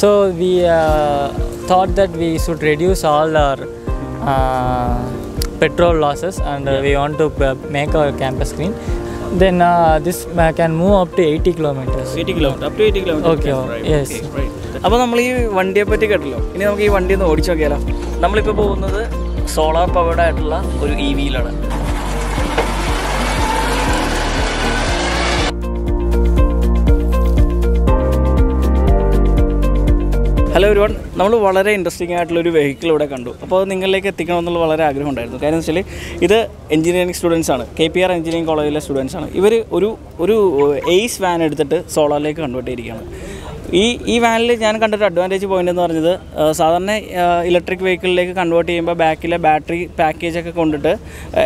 So we uh, thought that we should reduce all our uh, petrol losses and uh, we want to uh, make our campus green. Then uh, this uh, can move up to 80 kilometers. 80 kilometers, up to 80 kilometers. Okay, right. yes. Okay, right. അപ്പോൾ നമ്മൾ ഈ വണ്ടിയെ പറ്റി കേട്ടല്ലോ ഇനി നമുക്ക് ഈ വണ്ടി ഒന്ന് ഓടിച്ചു നോക്കിയാലോ നമ്മളിപ്പോൾ പോകുന്നത് സോളാർ പവേർഡ് ആയിട്ടുള്ള ഒരു ഇ വിയിലാണ് ഒരുവൺ നമ്മൾ വളരെ ഇൻട്രസ്റ്റിംഗ് ആയിട്ടുള്ളൊരു വെഹിക്കിൾ ഇവിടെ കണ്ടു. അപ്പോൾ അത് നിങ്ങളിലേക്ക് എത്തിക്കണമെന്നുള്ള വളരെ ആഗ്രഹം ഉണ്ടായിരുന്നു. കാര്യം വെച്ചാൽ ഇത് എഞ്ചിനീയറിംഗ് സ്റ്റുഡൻസ് ആണ്. കെ പി ആർ എഞ്ചിനീയറിംഗ് കോളേജിലെ സ്റ്റുഡൻസ് ആണ്. ഇവർ ഒരു ഒരു എയ്സ് വാൻ എടുത്തിട്ട് സോളാറിലേക്ക് കൺവേർട്ട് ചെയ്തിരിക്കുകയാണ്. ഈ ഈ വാനിൽ ഞാൻ കണ്ടൊരു അഡ്വാന്റേജ് പോയിന്റ് എന്ന് പറഞ്ഞത് സാധാരണ ഇലക്ട്രിക് വെഹിക്കിളിലേക്ക് കൺവേർട്ട് ചെയ്യുമ്പോൾ ബാക്കിലെ ബാറ്ററി പാക്കേജൊക്കെ കൊണ്ടിട്ട്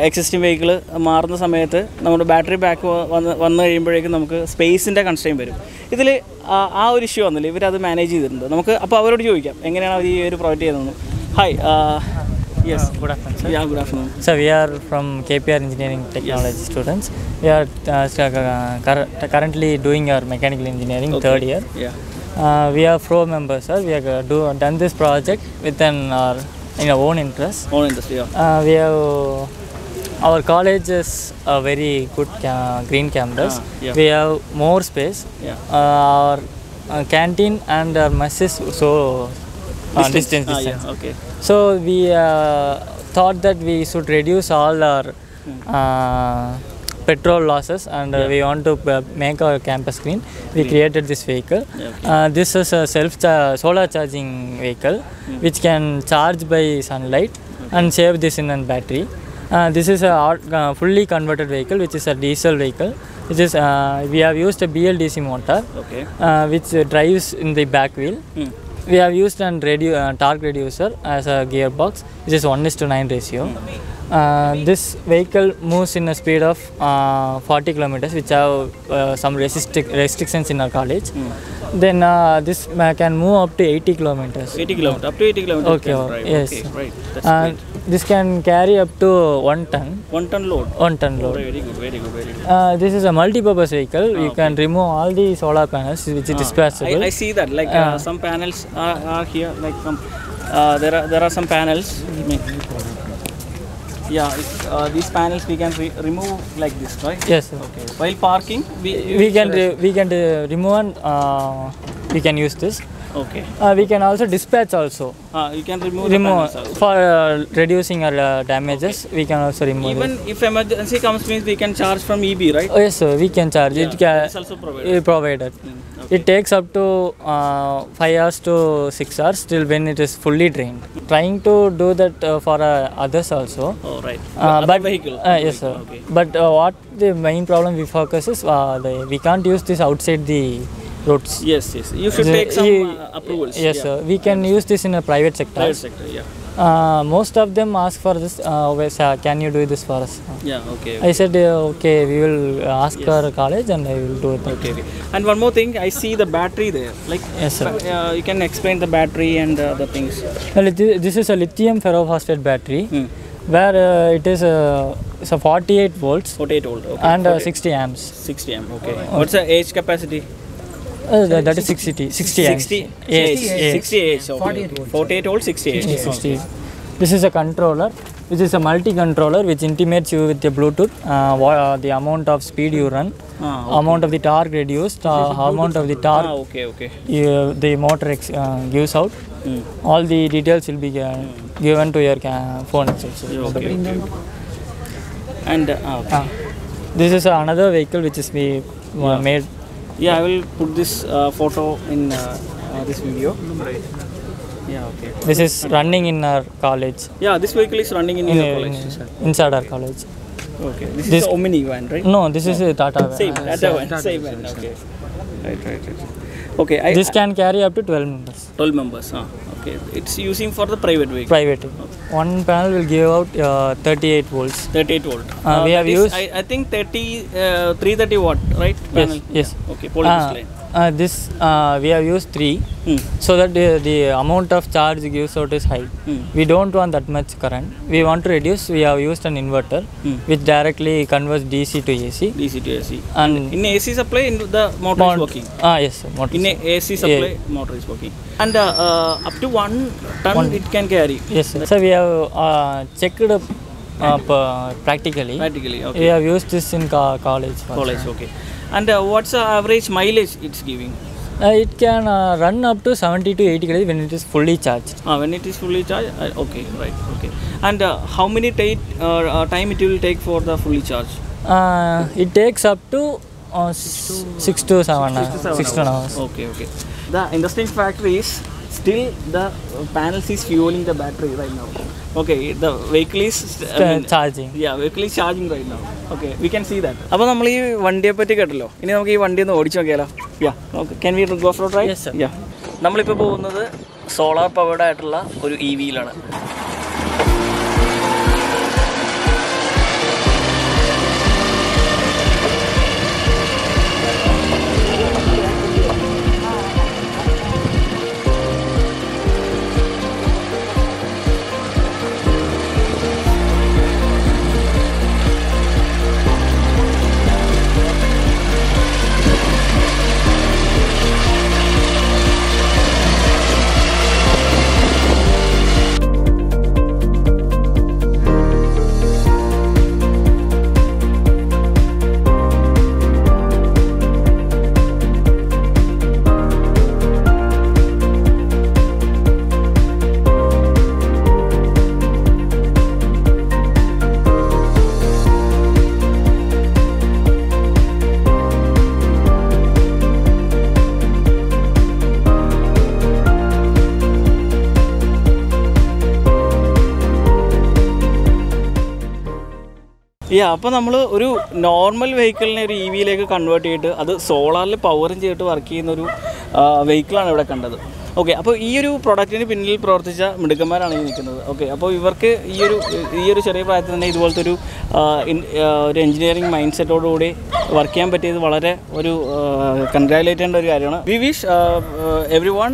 എക്സിസ്റ്റിംഗ് വെഹിക്കിൾ മാറുന്ന സമയത്ത് നമ്മുടെ ബാറ്ററി പാക്ക് വന്ന് വന്നു കഴിയുമ്പോഴേക്കും നമുക്ക് സ്പേസിന്റെ കൺസ്ട്രെയിൻ വരും. ഇതിൽ ആ ഒരു ഇഷ്യൂ വന്നില്ല ഇവരത് മാനേജ് ചെയ്തിട്ടുണ്ട്. നമുക്ക് അപ്പോൾ അവരോട് ചോദിക്കാം എങ്ങനെയാണ് അവർ ഈ ഒരു പ്രൊവൈഡ് ചെയ്തതെന്ന്. Hi Yes, uh, good afternoon, sir. Yeah, good afternoon. So we are from KPR Engineering Technology yes. students. We are uh, uh, uh, currently doing our mechanical engineering okay. third year. Yeah. Uh, we are pro members, sir. We have uh, do, done this project within our in our own interest. Own interest, yeah. we have our college is a very good green campus. Ah, yeah. We have more space. Yeah. our canteen and our mess is so distance. distance, distance. Ah, yeah, okay. So we uh, thought that we should reduce all our uh, petrol losses and uh, we want to make our campus green. We created this vehicle. Yeah, Uh, this is a self cha- solar charging vehicle which can charge by sunlight and save this in a battery. Uh, this is a uh, fully converted vehicle which is a diesel vehicle. Which is uh, we have used a BLDC motor Okay. uh, which drives in the back wheel. Hmm. We have used an redu- uh, torque reducer as a gearbox, which is 1 is to 9 ratio. Uh, this vehicle moves in a speed of uh, 40 kilometers, which have uh, some restrictions in our college. Then uh, this uh, can move up to 80 kilometers. 80 kilometer, up to 80 kilometer. Okay, oh, yes. Okay, right. That's great. This can carry up to 1 ton, One ton load. 1 ton load. Very good, very good, very good. Uh, this is a multi-purpose vehicle. you can remove all the solar panels, which is dispatchable. I, I see that. Like uh, some panels are, are here. Like some, uh, there are there are some panels. Yeah, uh, these panels we can re- remove like this, right? yes, sir. Okay. While parking, we we can re- we can uh, remove and uh, we can use this. Okay. Uh, we can also dispatch also. Uh, you can remove, Remove for uh, reducing our uh, damages. We can also remove. Even it. if emergency comes, means we can charge from EB, right? Oh yes, sir. We can charge it. Can, it's also provided. provided. Mm, It takes up to uh, five hours to six hours till when it is fully drained. Trying to do that uh, for uh, others also. Oh, right. Uh, but vehicle. uh, yes, sir. Okay. But uh, what the main problem we focus is uh, the, we can't use this outside the roads. Yes, yes. You should take some uh, approvals. Yes, yeah. sir. We can use this in a private sector. Private sector. Yeah. Uh, most of them ask for this. Uh, uh, can you do this for us? Yeah. Okay. I said, uh, okay, we will ask our college and I will do it. Okay, okay. And one more thing, I see the battery there. Like, Yes, sir. uh, you can explain the battery and uh, the things. Well, this is a lithium ferrophosphate battery Hmm. where uh, it is uh, it's a 48 volts 48 volt. Okay. and uh, 48 60 amps. 60 amp. Okay. What's the age capacity? Uh, that, that is 60. 60 60 Age, age. 60 age. Okay. 48 volt. 48 volt, 60 age. 60. This is a controller, which is a multi-controller which intimates you with the Bluetooth, uh, wha- uh, the amount of speed you run, Ah, amount of the torque reduced, uh, amount of the torque ah, okay, okay. uh, the motor ex- uh, gives out. Hmm. All the details will be uh, given to your ca- phone itself. Okay, okay, okay. And uh, ah, okay. This is another vehicle which is we uh, made. yeah, I will put this uh, photo in uh, uh, this video. Yeah, okay. This is running in our college, Yeah, this vehicle is running in, in, your in- college. sir. inside our college. Okay. This, This- is the Omni van, right? No, this is a Tata. van. Same, Tata van. Same van. Okay. Right, right, right. Okay, I, This can carry up to 12 members. 12 members. Huh? Okay, it's using for the private vehicle. Private. One panel will give out uh, 38 volts. 38 volt. Uh, we that have used- I, I think 30, uh, 330 watt, right? Yes, Panel. yes. Okay, polycrystalline. Ah, uh, this uh, we have used three Hmm. so that the, the amount of charge gives out is high. Hmm. We don't want that much current. We want to reduce. We have used an inverter Hmm. which directly converts DC to AC. DC to AC. And In AC supply, in the motor is working. Ah yes, sir. Motor. In a AC supply, motor is working. And uh, uh, up to one ton One- it can carry. Yes, sir. So we have uh, checked up uh, practically. Practically, We have used this in co- college. College, okay. And uh, what's the average mileage it's giving? Uh, it can uh, run up to 70 to 80 km when it is fully charged. Ah, when it is fully charged, uh, okay, right, okay. And uh, how many uh, uh, time it will take for the fully charged? Uh, it takes up to uh, s- six to seven hours. Six to seven hours. Okay, okay. The interesting factor is still the panels is fueling the battery right now. Okay, the vehicle is I Uh, mean, charging. yeah, vehicle is charging right now. Okay, we can see that. അപ്പോൾ നമ്മൾ ഈ വണ്ടിയെ പറ്റി കേട്ടല്ലോ ഇനി നമുക്ക് ഈ വണ്ടി ഒന്ന് ഓടിച്ചു നോക്കിയാലോ ya okay can we go for sir. Ya നമ്മളിപ്പോൾ പോകുന്നത് സോളാർ പവേർഡ് ആയിട്ടുള്ള ഒരു ഇ വിയിലാണ് യാ അപ്പോൾ നമ്മൾ ഒരു നോർമൽ വെഹിക്കിളിനെ ഒരു ഇ വിയിലേക്ക് കൺവേർട്ട് ചെയ്തിട്ട് അത് സോളാറിൽ പവറും ചെയ്തിട്ട് വർക്ക് ചെയ്യുന്ന ഒരു വെഹിക്കിളാണ് ഇവിടെ കണ്ടത്. ഓക്കെ അപ്പോൾ ഈ ഒരു പ്രൊഡക്റ്റിന് പിന്നിൽ പ്രവർത്തിച്ച മിടുക്കന്മാരാണ് ഈ നിൽക്കുന്നത്. ഓക്കെ അപ്പോൾ ഇവർക്ക് ഈ ഒരു ഈ ഒരു ചെറിയ പ്രായത്തിൽ തന്നെ ഇതുപോലത്തെ ഒരു ഒരു എഞ്ചിനീയറിംഗ് മൈൻഡ് സെറ്റോടുകൂടി വർക്ക് ചെയ്യാൻ പറ്റിയത് വളരെ ഒരു കൺഗ്രാലേറ്റേണ്ട ചെയ്യേണ്ട ഒരു കാര്യമാണ്. We wish everyone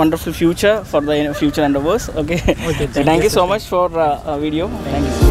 wonderful future for the future and verse okay thank you so much for video thank you